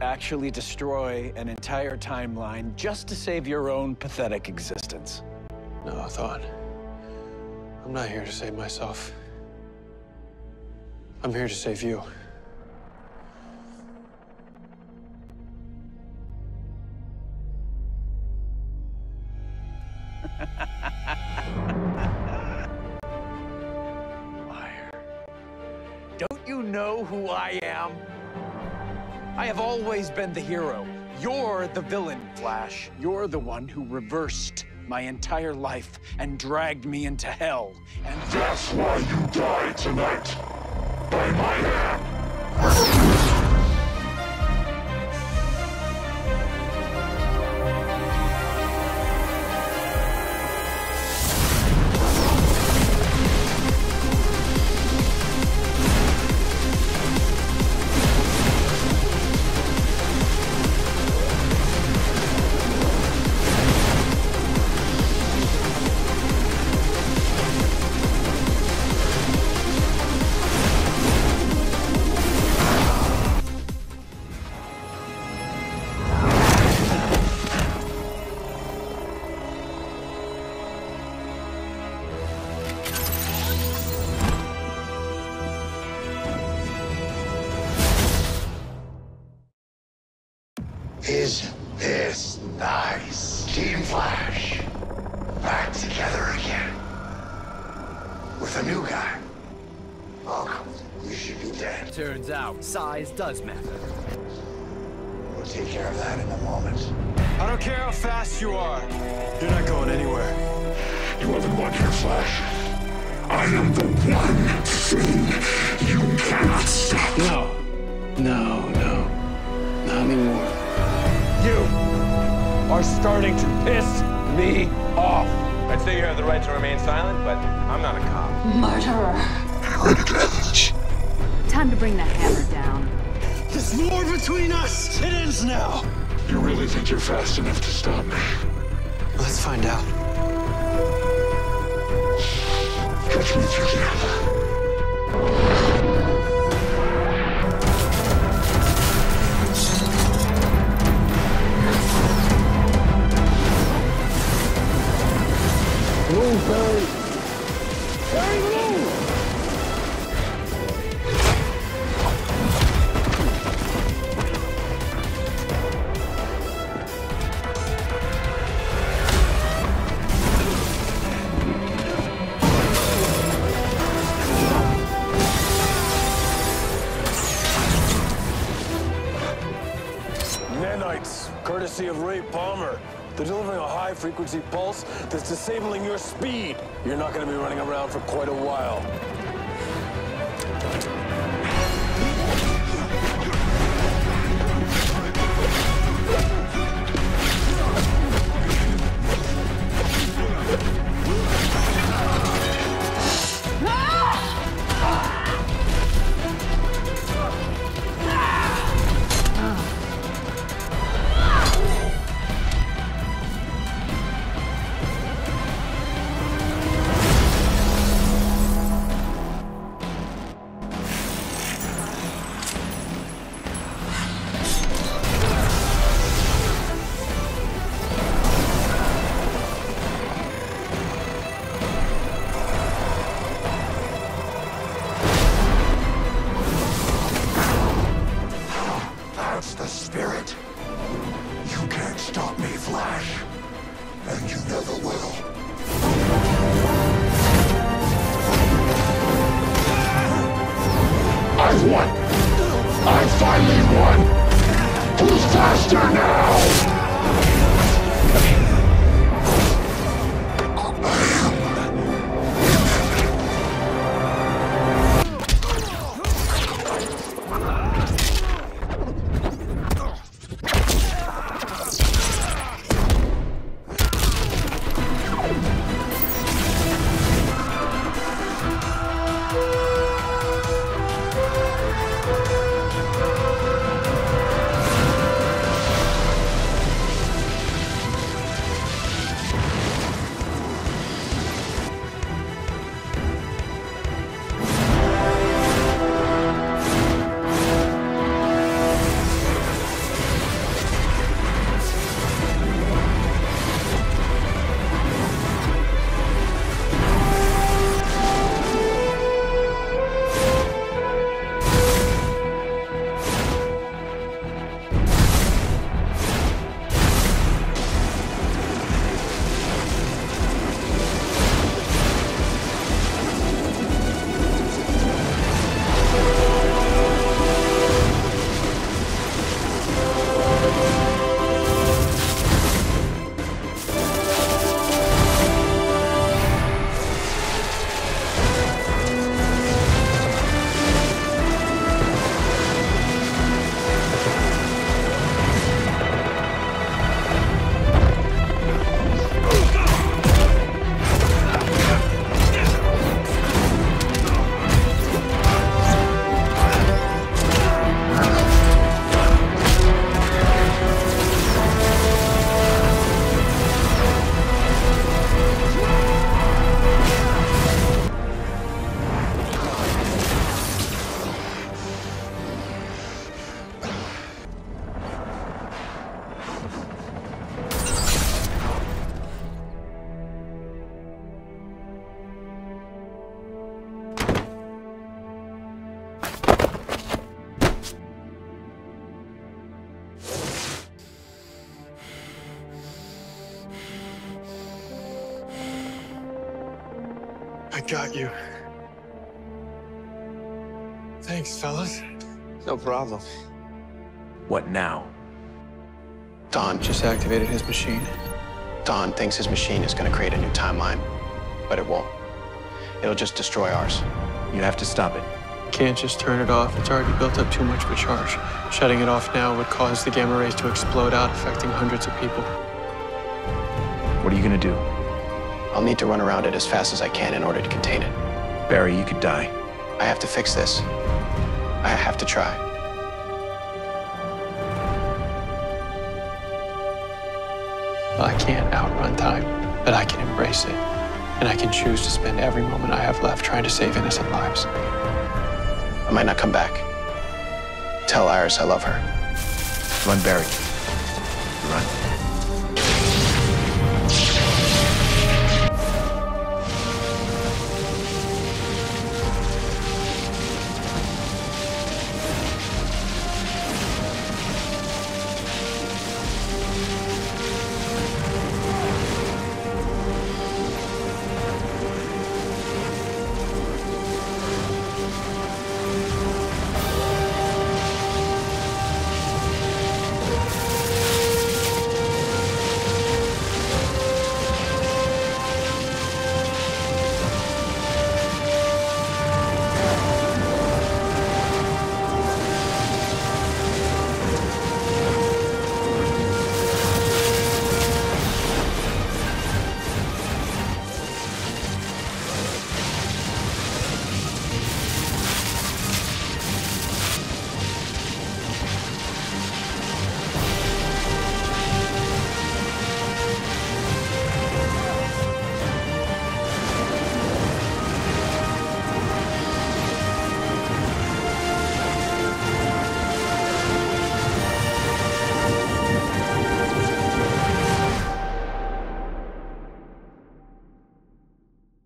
actually destroy an entire timeline just to save your own pathetic existence. No, Thawne. I'm not here to save myself. I'm here to save you. I have always been the hero. You're the villain, Flash. You're the one who reversed my entire life and dragged me into hell. And That's why you die tonight. By my hand. Is this nice? Team Flash. Back together again. With a new guy. Welcome. You should be dead. Turns out, size does matter. We'll take care of that in a moment. I don't care how fast you are. You're not going anywhere. You haven't won here, Flash. I am the one thing you starting to piss me off. I'd say you have the right to remain silent, but I'm not a cop. Murderer. Revenge. Time to bring the hammer down. There's more between us. It ends now. You really think you're fast enough to stop me? Let's find out. Catch me if you can. Nanites, courtesy of Ray Palmer. They're delivering a high frequency pulse that's disabling your speed. You're not going to be running around for quite a while. You never will. I've won. I finally won. Who's faster now? I got you. Thanks, fellas. No problem. What now? Don just activated his machine. Don thinks his machine is going to create a new timeline, but it won't. It'll just destroy ours. You have to stop it. Can't just turn it off. It's already built up too much of a charge. Shutting it off now would cause the gamma rays to explode out, affecting hundreds of people. What are you gonna do? I'll need to run around it as fast as I can in order to contain it. Barry, you could die. I have to fix this. I have to try. I can't outrun time, but I can embrace it. And I can choose to spend every moment I have left trying to save innocent lives. I might not come back. Tell Iris I love her. Run, Barry. Run.